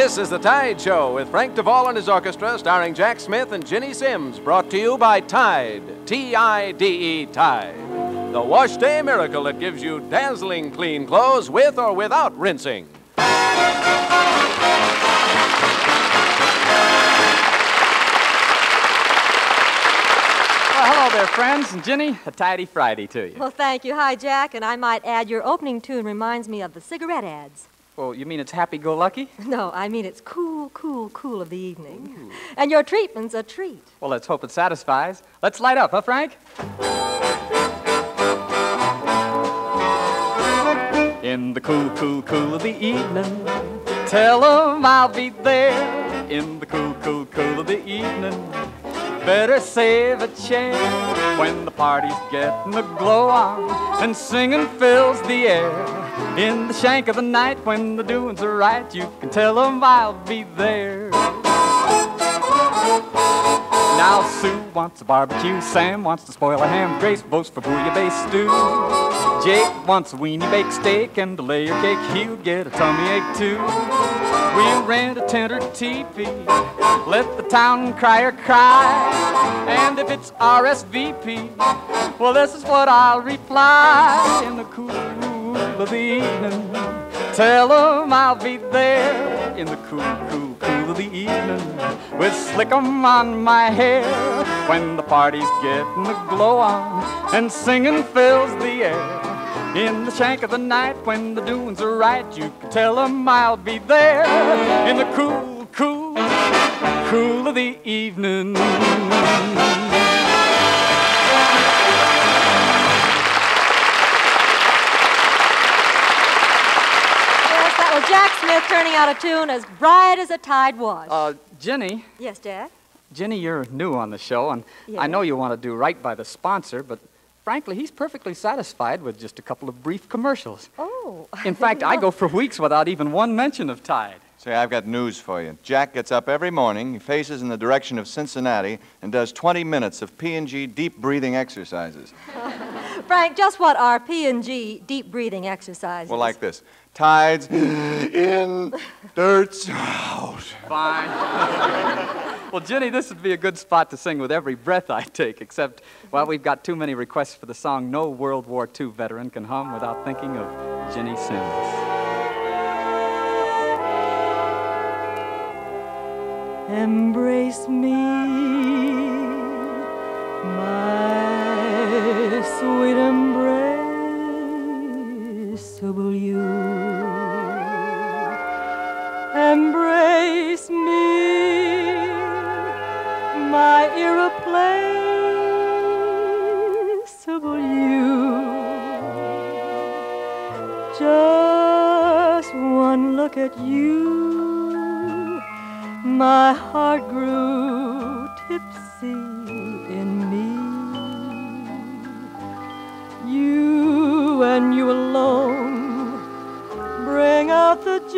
This is The Tide Show with Frank DeVol and his orchestra, starring Jack Smith and Ginny Simms, brought to you by Tide, T I D E, Tide. The wash day miracle that gives you dazzling clean clothes with or without rinsing. Well, hello there, friends. And Ginny, a tidy Friday to you. Well, thank you. Hi, Jack. And I might add, your opening tune reminds me of the cigarette ads. Oh, you mean it's happy-go-lucky? No, I mean it's cool, cool, cool of the evening. And your treatment's a treat. Well, let's hope it satisfies. Let's light up, huh, Frank? In the cool, cool, cool of the evening, tell 'em I'll be there. In the cool, cool, cool of the evening, better save a chair. When the party's getting the glow on and singing fills the air. In the shank of the night when the doings are right, you can tell 'em I'll be there. Now Sue wants a barbecue, Sam wants to spoil a ham, Grace votes for bouillabaisse stew. Jake wants a weenie baked steak and a layer cake, he'll get a tummy ache too. We'll rent a tent or teepee, let the town crier cry. And if it's RSVP, well, this is what I'll reply in the cool of the evening. Tell 'em I'll be there in the cool, cool, cool of the evening with slick 'em on my hair when the party's getting the glow on and singing fills the air. In the shank of the night when the doings are right, you can tell 'em I'll be there in the cool, cool, cool of the evening. Turning out a tune as bright as a tide wash. Uh, Ginny, yes, Jack? Ginny, you're new on the show, and Yeah. I know you want to do right by the sponsor, but frankly, he's perfectly satisfied with just a couple of brief commercials. Oh. In fact, I go for weeks without even one mention of Tide. Say, I've got news for you. Jack gets up every morning, he faces in the direction of Cincinnati, and does 20 minutes of P&G deep breathing exercises. Frank, just what are P&G deep breathing exercises? Well, like this. Tides in, dirts out. Fine. well, Ginny, this would be a good spot to sing with every breath I take, except, well, we've got too many requests for the song No World War II Veteran Can Hum without thinking of Ginny Simms. Embrace me, my sweet embraceable you. Embrace me, my irreplaceable you. Just one look at you my heart grew tipsy in me. You and you alone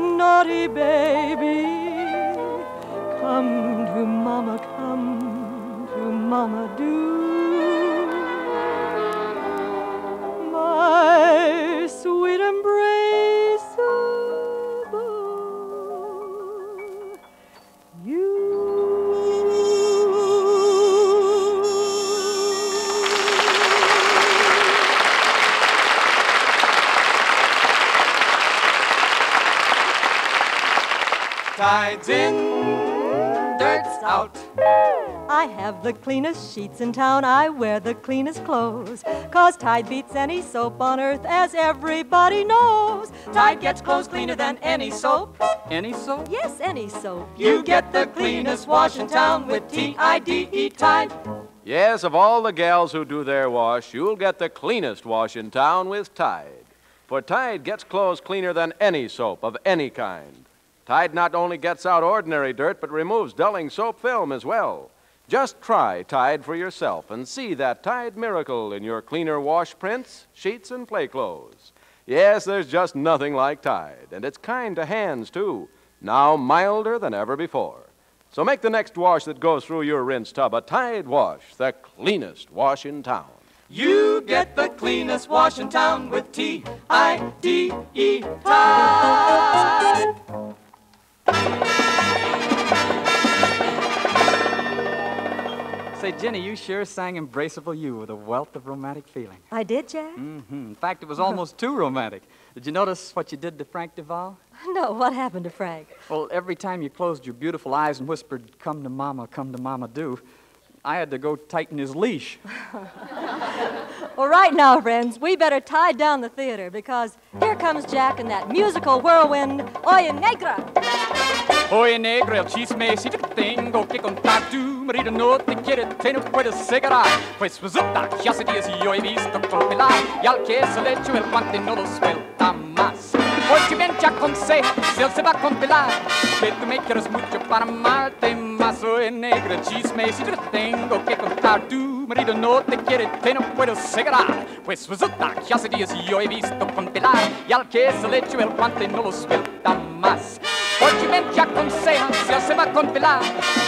naughty baby. Come to mama, come to mama, do. Tide's in, dirt's out. I have the cleanest sheets in town. I wear the cleanest clothes. Cause Tide beats any soap on earth, as everybody knows. Tide gets clothes cleaner than any soap. Any soap? Yes, any soap. You get the cleanest wash in town with T-I-D-E Tide. Yes, of all the gals who do their wash, you'll get the cleanest wash in town with Tide. For Tide gets clothes cleaner than any soap of any kind. Tide not only gets out ordinary dirt, but removes dulling soap film as well. Just try Tide for yourself and see that Tide miracle in your cleaner wash prints, sheets, and play clothes. Yes, there's just nothing like Tide, and it's kind to hands, too, now milder than ever before. So make the next wash that goes through your rinse tub a Tide wash, the cleanest wash in town. You get the cleanest wash in town with T I D E Tide. Say, Ginny, you sure sang Embraceable You with a wealth of romantic feeling. I did, Jack? Mm-hmm. In fact, it was almost too romantic. Did you notice what you did to Frank DeVol? No, what happened to Frank? Well, every time you closed your beautiful eyes and whispered, Come to Mama, come to Mama, do, I had to go tighten his leash. Well, right now, friends, we better tie down the theater because here comes Jack in that musical whirlwind, Oye Negra. Oye, negro, el chisme si te tengo que contar. Tu marido no te quiere, te no puedes separar. Pues resulta que hace días yo he visto tropelar y al que se le echó el guante no lo suelta más. Oye, ven, ya aconsejo, si él se va a contelar, que tú me quieres mucho para amarte más. Oye, negro, chisme si te tengo que contar. Tu marido no te quiere, te no puedes separar. Pues resulta que hace días yo he visto contelar y al que se le echó el guante no lo suelta más. Ven que aconseja, si él se va a contelar,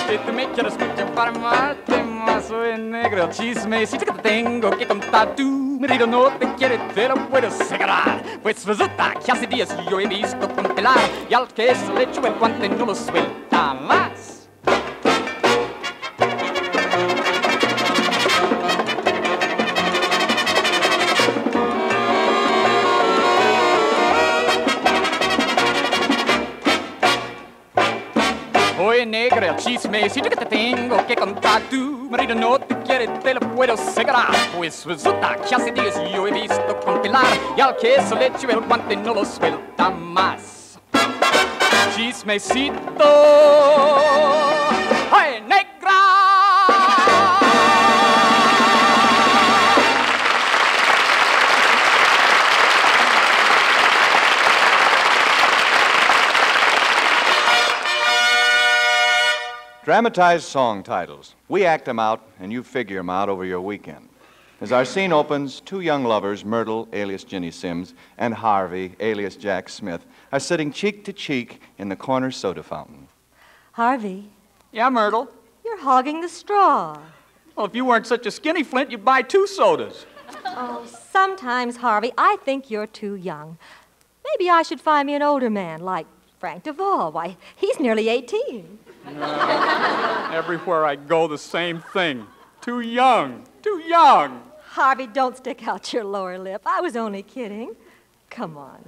que tú me quieres mucho para amarte más. Soy negro, chisme, si te tengo que contar, tu marido no te quiere, te lo puedo asegurar. Pues resulta que hace días yo he visto contelar, y al que se le echó el guante no lo suelta más. Chisme, si yo que te tengo que contar, tu marido no te quiere, te lo puedo asegurar. Pues resulta que hace días yo he visto contelar, y al que se le echó el guante no lo suelta más. Chismecito, Dramatized song titles. We act them out, and you figure them out over your weekend. As our scene opens, two young lovers, Myrtle, alias Ginny Simms, and Harvey, alias Jack Smith, are sitting cheek to cheek in the corner soda fountain. Harvey, Yeah, Myrtle. you're hogging the straw. Well, if you weren't such a skinny flint, you'd buy two sodas. Oh, sometimes, Harvey, I think you're too young. Maybe I should find me an older man like Frank DeVol. Why, he's nearly 18. Everywhere I go, the same thing. Too young. Too young. Harvey, don't stick out your lower lip. I was only kidding. Come on,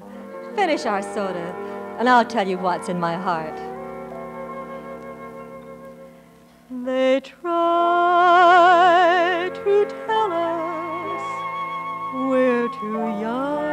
finish our soda, and I'll tell you what's in my heart. They try to tell us we're too young,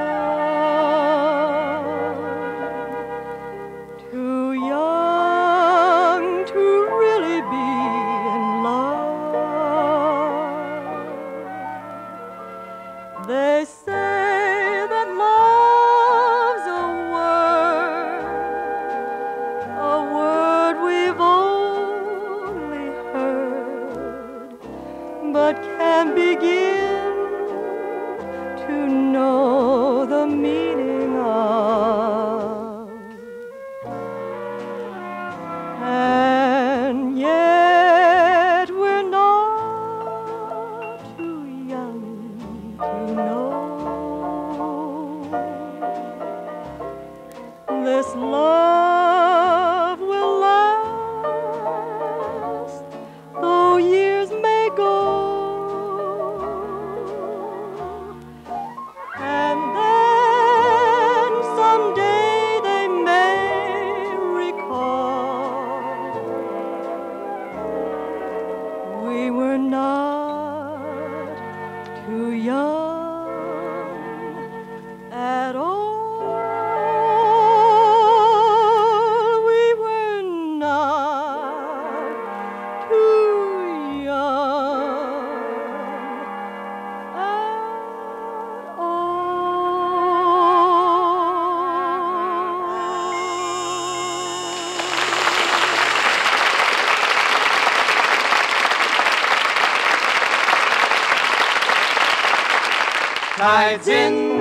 Tide's in,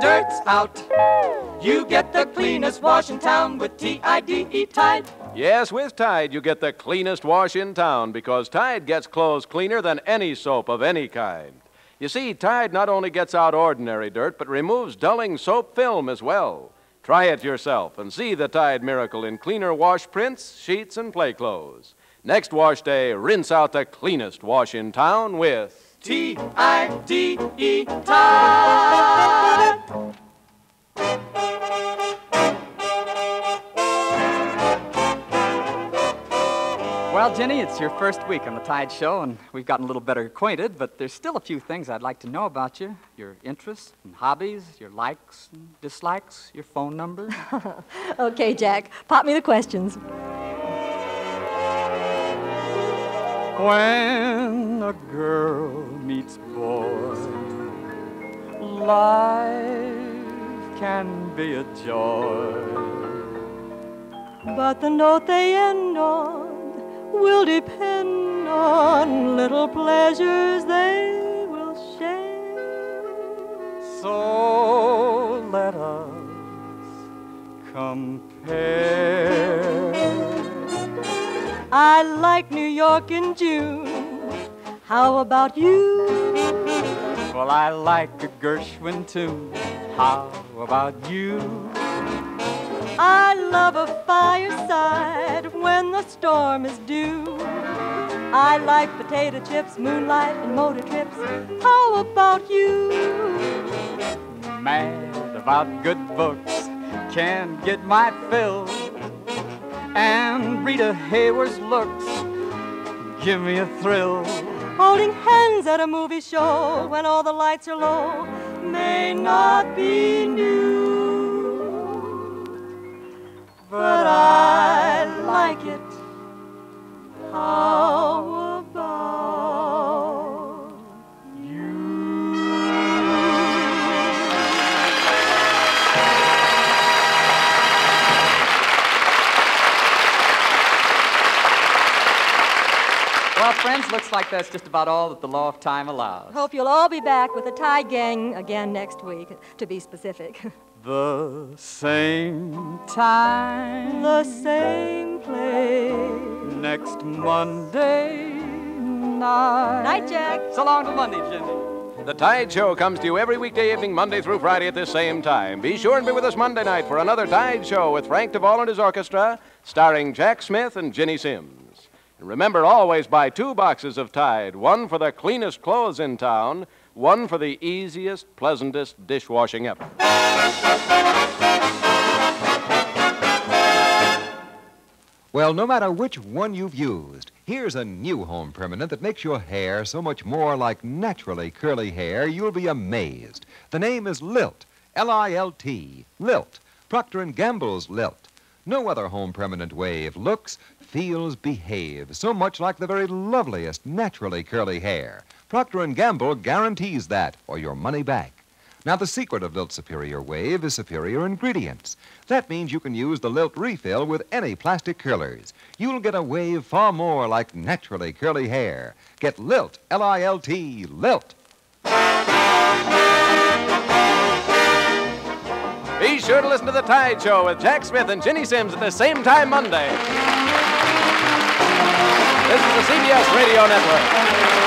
dirt's out. You get the cleanest wash in town with T-I-D-E Tide. Yes, with Tide, you get the cleanest wash in town because Tide gets clothes cleaner than any soap of any kind. You see, Tide not only gets out ordinary dirt, but removes dulling soap film as well. Try it yourself and see the Tide miracle in cleaner wash prints, sheets, and play clothes. Next wash day, rinse out the cleanest wash in town with T-I-D-E Tide. Well, Ginny, it's your first week on the Tide Show, and we've gotten a little better acquainted, but there's still a few things I'd like to know about you your interests and hobbies, your likes and dislikes, your phone number. Okay, Jack, pop me the questions. When a girl meets boy, life can be a joy. But the note they end on will depend on little pleasures they will share. So let us compare. I like New York in June. How about you? Well, I like a Gershwin tune. How about you? I love a fireside when the storm is due. I like potato chips, moonlight, and motor trips. How about you? Mad about good books, can't get my fill. And Rita Hayworth's looks give me a thrill. Holding hands at a movie show when all the lights are low may not be new. But I like it. How Well, friends, looks like that's just about all that the law of time allows. Hope you'll all be back with the Tide Gang again next week, to be specific. The same time the same place. next Monday night. Night, Jack. So long till Monday, Ginny. The Tide Show comes to you every weekday evening, Monday through Friday at this same time. Be sure and be with us Monday night for another Tide Show with Frank DeVol and his orchestra, starring Jack Smith and Ginny Simms. And remember, always buy two boxes of Tide one for the cleanest clothes in town, one for the easiest, pleasantest dishwashing ever. Well, no matter which one you've used, here's a new home permanent that makes your hair so much more like naturally curly hair, you'll be amazed. The name is Lilt, L-I-L-T, Lilt, Procter & Gamble's Lilt. No other home permanent wave looks, feels, behaves so much like the very loveliest naturally curly hair. Procter & Gamble guarantees that, or your money back. Now, the secret of Lilt Superior Wave is superior ingredients. That means you can use the Lilt refill with any plastic curlers. You'll get a wave far more like naturally curly hair. Get Lilt, L-I-L-T, Lilt. Sure to listen to The Tide Show with Jack Smith and Ginny Simms at the same time Monday. This is the CBS Radio Network.